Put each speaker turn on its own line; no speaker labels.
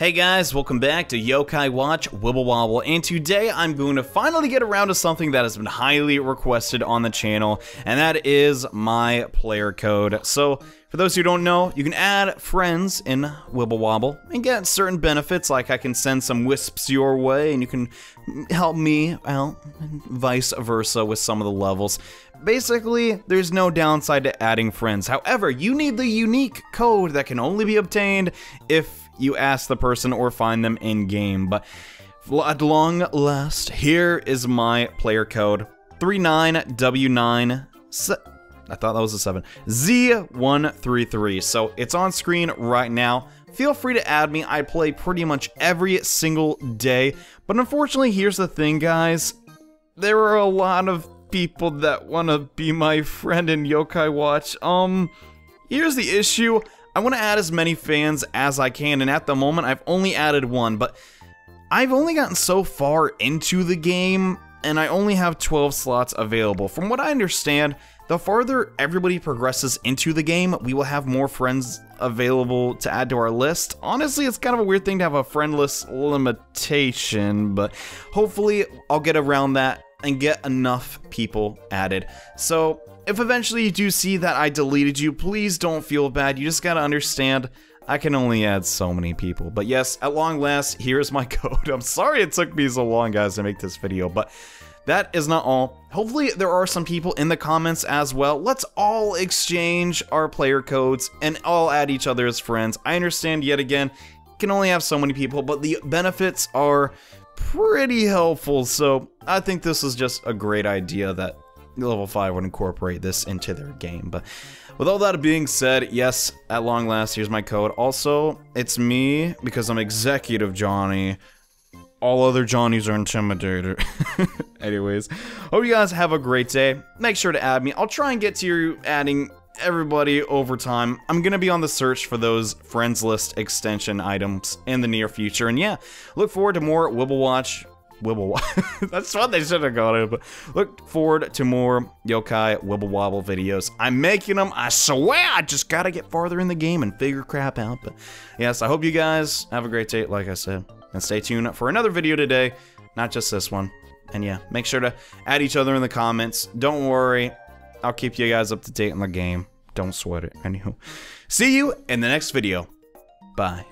Hey guys, welcome back to Yokai Watch Wibble Wobble, and today I'm going to finally get around to something that has been highly requested on the channel, and that is my player code. So, for those who don't know, you can add friends in Wibble Wobble and get certain benefits, like I can send some wisps your way, and you can help me out, and vice versa with some of the levels. Basically, there's no downside to adding friends. However, you need the unique code that can only be obtained if you ask the person or find them in game. But at long last, here is my player code 39W9. I thought that was a 7. Z133. So it's on screen right now. Feel free to add me. I play pretty much every single day. But unfortunately, here's the thing, guys. There are a lot of people that want to be my friend in Yokai Watch. Um, here's the issue. I want to add as many fans as I can, and at the moment, I've only added one, but I've only gotten so far into the game, and I only have 12 slots available. From what I understand, the farther everybody progresses into the game, we will have more friends available to add to our list. Honestly, it's kind of a weird thing to have a friend list limitation, but hopefully I'll get around that and get enough people added. So if eventually you do see that I deleted you, please don't feel bad. You just gotta understand I can only add so many people. But yes, at long last, here's my code. I'm sorry it took me so long, guys, to make this video, but that is not all. Hopefully there are some people in the comments as well. Let's all exchange our player codes and all add each other as friends. I understand yet again, can only have so many people, but the benefits are pretty helpful. So I think this is just a great idea that level 5 would incorporate this into their game. But with all that being said, yes, at long last, here's my code. Also, it's me, because I'm Executive Johnny. All other Johnnies are Intimidator. Anyways, hope you guys have a great day. Make sure to add me. I'll try and get to you adding everybody over time. I'm gonna be on the search for those friends list extension items in the near future. And yeah, look forward to more Wibble Watch Wibble Watch. That's what they should have got it. But look forward to more Yokai Wibble Wobble videos. I'm making them. I swear. I just gotta get farther in the game and figure crap out. But yes, I hope you guys have a great day, like I said. And stay tuned for another video today. Not just this one. And yeah, make sure to add each other in the comments. Don't worry. I'll keep you guys up to date on the game. Don't sweat it. Anywho, see you in the next video. Bye.